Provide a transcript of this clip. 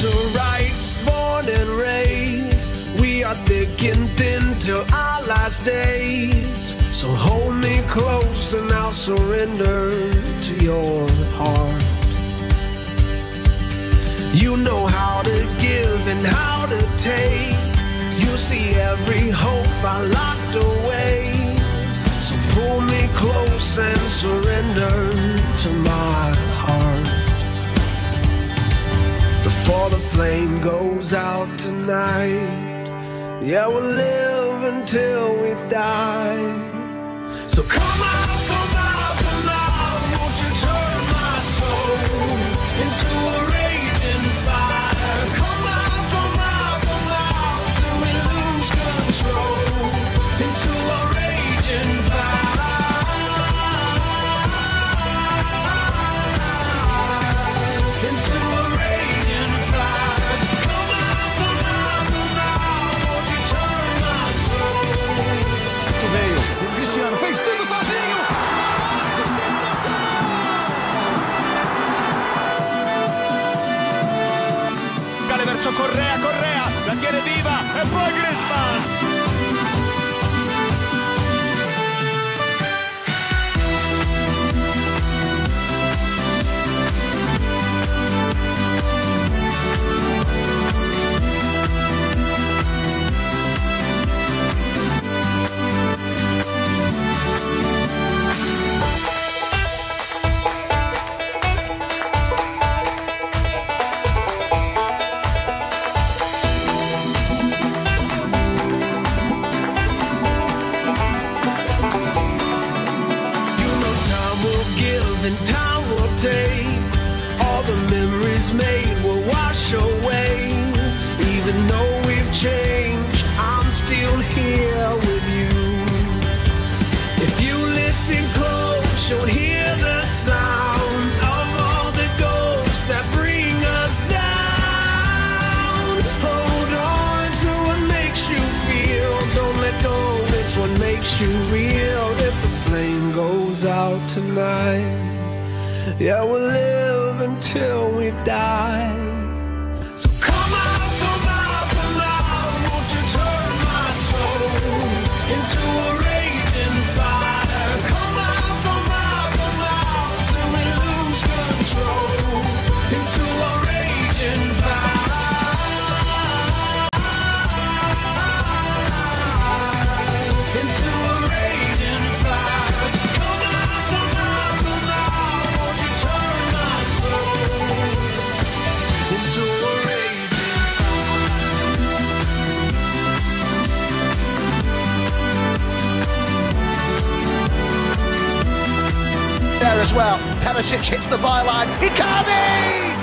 to rights, born and raised. We are thick and thin till our last days. So hold me close and I'll surrender to your heart. You know how to give and how to take. You see every hope I locked away. So pull me close and surrender to my heart. Before the flame goes out tonight, yeah, we'll live until we die. So come out, viva and time will take. All the memories made will wash away. Even though we've changed, I'm still here with you. If you listen close, you'll hear the sound of all the ghosts that bring us down. Hold on to what makes you feel. Don't let go, it's what makes you real. If the flame goes out tonight, yeah, we'll live until we die. So come out, well. Perisic hits the byline. Icardi!